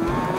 Bye.